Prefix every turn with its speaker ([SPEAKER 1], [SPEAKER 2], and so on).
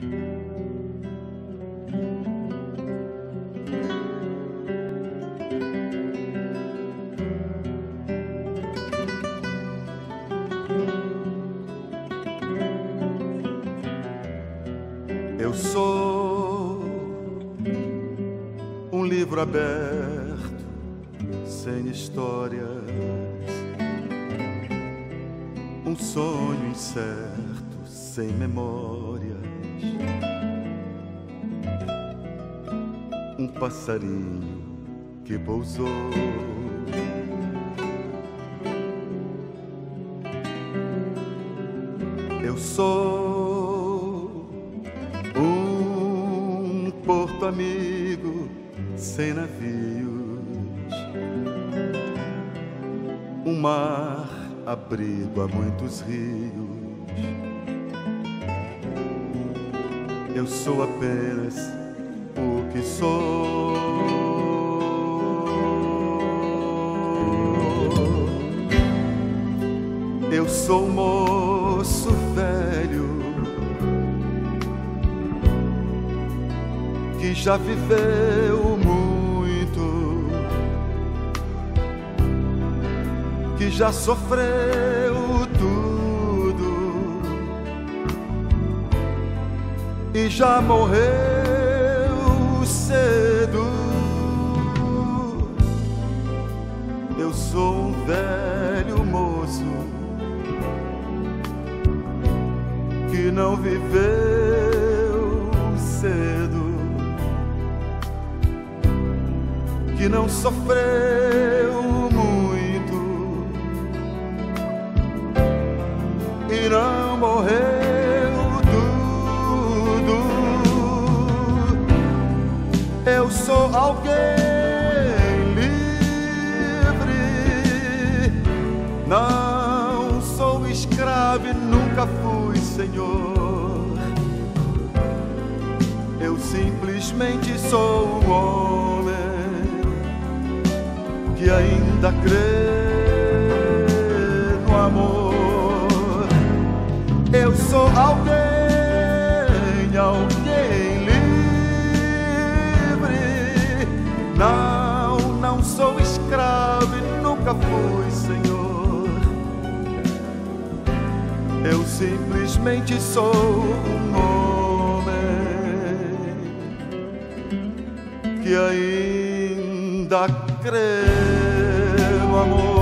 [SPEAKER 1] Eu sou um livro aberto, sem histórias, um sonho incerto, sem memórias, um passarinho que pousou. Eu sou um porto amigo sem navios, um mar abrigo a muitos rios. Eu sou apenas que sou. Eu sou moço velho que já viveu muito, que já sofreu tudo e já morreu cedo. Eu sou um velho moço que não viveu cedo, que não sofreu muito e não morreu Eu sou alguém livre, não sou escravo e nunca fui senhor. Eu simplesmente sou um homem que ainda crê no amor. Eu sou alguém, alguém fui senhor. Eu simplesmente sou um homem que ainda crê no amor.